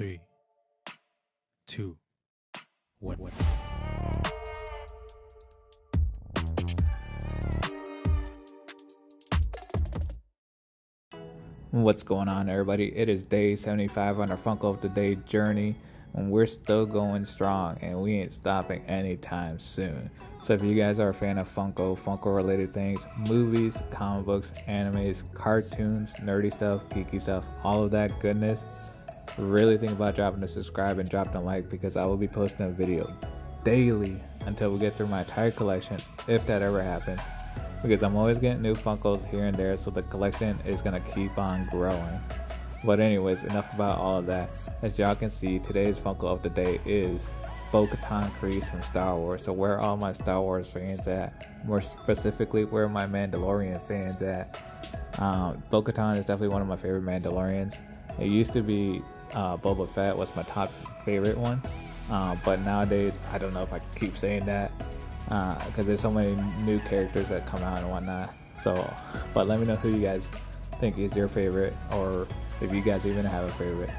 three, two, one. What's going on, everybody? It is day 75 on our Funko of the Day journey, and we're still going strong, and we ain't stopping anytime soon. So, if you guys are a fan of Funko, Funko related things, movies, comic books, animes, cartoons, nerdy stuff, geeky stuff, all of that goodness, really think about dropping a subscribe and dropping a like because I will be posting a video daily until we get through my entire collection, if that ever happens because I'm always getting new Funkos here and there, so the collection is gonna keep on growing. But anyways, enough about all of that. As y'all can see, today's Funko of the day is Bo-Katan from Star Wars. So where are all my Star Wars fans at? More specifically, where are my Mandalorian fans at? Um, Bo-Katan is definitely one of my favorite Mandalorians. It used to be uh, Boba Fett was my top favorite one, uh, but nowadays I don't know if I can keep saying that because uh, there's so many new characters that come out and whatnot. So, but let me know who you guys think is your favorite, or if you guys even have a favorite.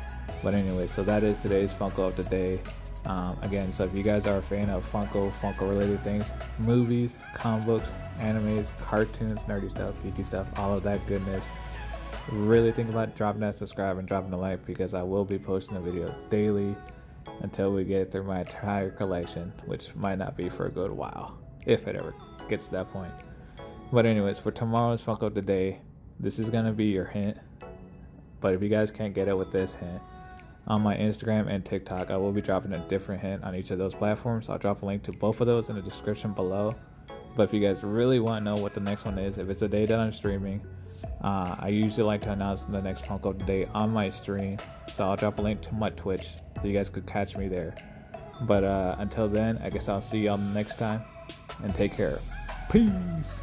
But anyway, so that is today's Funko of the day. Um, again, so if you guys are a fan of Funko, Funko related things, movies, comic books, animes, cartoons, nerdy stuff, geeky stuff, all of that goodness, really think about dropping that subscribe and dropping a like because I will be posting a video daily until we get through my entire collection, which might not be for a good while, if it ever gets to that point. But anyways, for tomorrow's Funko today, this is gonna be your hint. But if you guys can't get it with this hint, on my Instagram and TikTok, I will be dropping a different hint on each of those platforms. I'll drop a link to both of those in the description below. But if you guys really want to know what the next one is, if it's a day that I'm streaming, uh, I usually like to announce the next Funko today on my stream. So I'll drop a link to my Twitch so you guys could catch me there. But uh, until then, I guess I'll see y'all next time and take care. Peace.